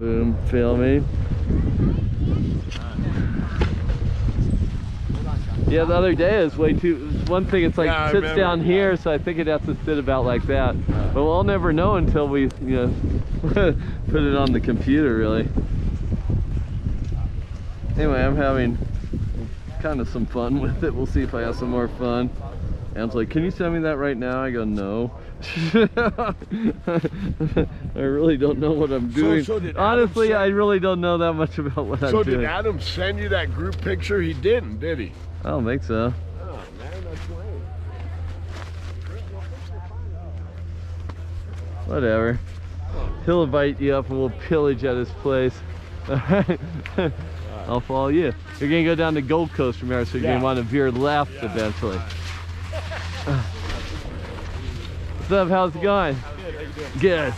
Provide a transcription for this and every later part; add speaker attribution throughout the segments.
Speaker 1: Boom, feel me. Yeah, the other day is way too. One thing, it's like
Speaker 2: Yeah,
Speaker 1: sits
Speaker 2: remember.
Speaker 1: down here, so I think it has to sit about like that. But we'll never know until we, you know, put it on the computer, really. Anyway, I'm having kind of some fun with it. We'll see if I have some more fun. Anne's like, can you send me that right now? I go, no. I really don't know what I'm doing.
Speaker 2: so Adam
Speaker 1: Honestly,
Speaker 2: send-
Speaker 1: I really don't know that much about what I'm doing.
Speaker 2: So did Adam send you that group picture? He didn't, did he?
Speaker 1: I don't think so.
Speaker 2: Oh man, that's lame.
Speaker 1: Whatever. He'll invite you up and we'll pillage at his place. Alright? I'll follow you. You're gonna go down to Gold Coast from here, so you're
Speaker 2: Yeah.
Speaker 1: gonna want to veer left eventually. What's up? How's it going? Good.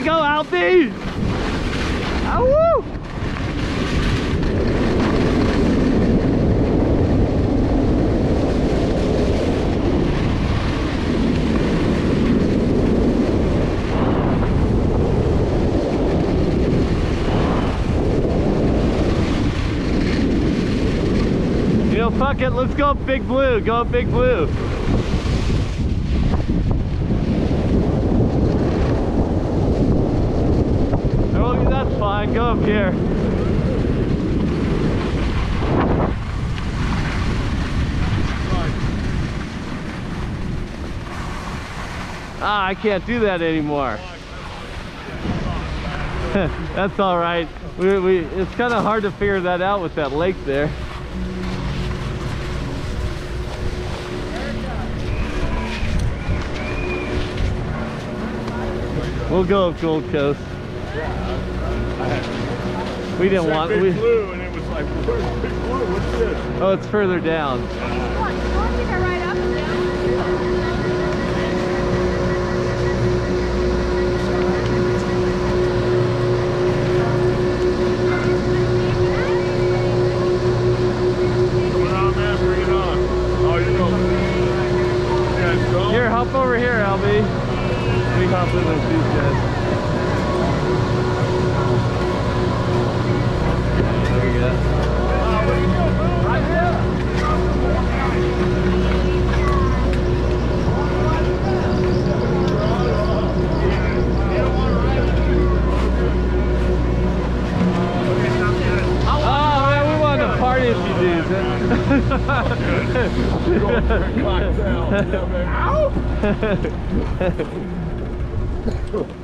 Speaker 1: To go, Alfie! You know, fuck it, let's go Big Blue, go Big Blue. Oh, fine. Go up here. Ah, I can't do that anymore. that's all right. We, we, it's kind of hard to figure that out with that lake there. We'll go up Gold Coast. We didn't want.
Speaker 2: Big
Speaker 1: We,
Speaker 2: Blue, and it was like, where's Big Blue? What's this?
Speaker 1: oh, it's further down.
Speaker 3: What, you want me to ride up and down?
Speaker 2: Coming on, man, bring it on. Oh, you know. Yeah, it's gone.
Speaker 1: Here, hop over here, Al B. We hop in with these guys.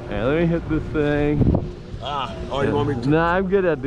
Speaker 2: Yeah,
Speaker 1: let me hit this thing.
Speaker 2: Ah, oh, you want me to?
Speaker 1: Nah, I'm good at the